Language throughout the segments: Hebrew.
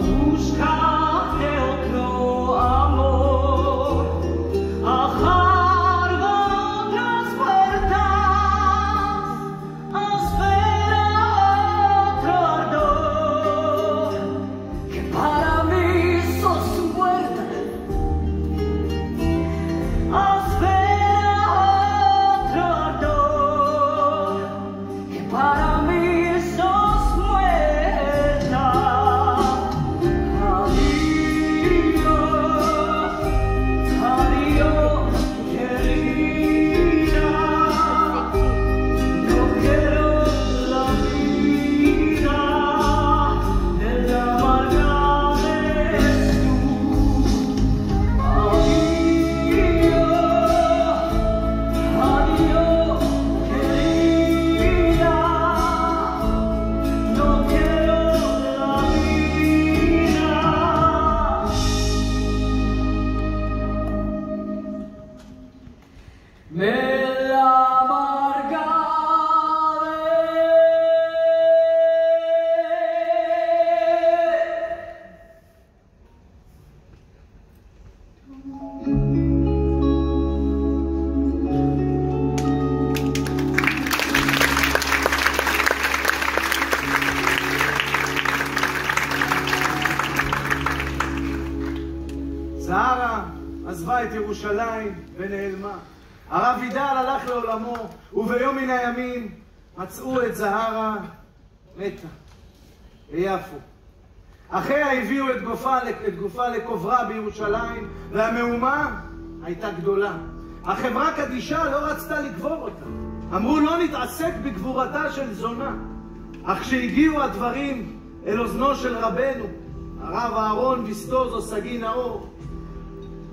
buscar. Me la amargaré. זהרה עזבה את ירושלים ונעלמה. הרב וידל הלך לעולמו, וביום מן הימים מצאו את זהרה מתה ביפו. אחיה הביאו את גופה, את גופה לקוברה בירושלים, והמהומה הייתה גדולה. החברה קדישה לא רצתה לקבור אותה. אמרו לא נתעסק בגבורתה של זונה. אך כשהגיעו הדברים אל אוזנו של רבנו, הרב אהרון ויסטוזו סגי נאור,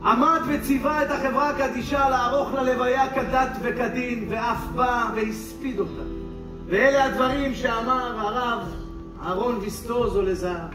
עמד וציווה את החברה קדישה לערוך ללוויה כדת וכדין, ואף בא והספיד אותה. ואלה הדברים שאמר הרב אהרון ויסטוזו לזהר.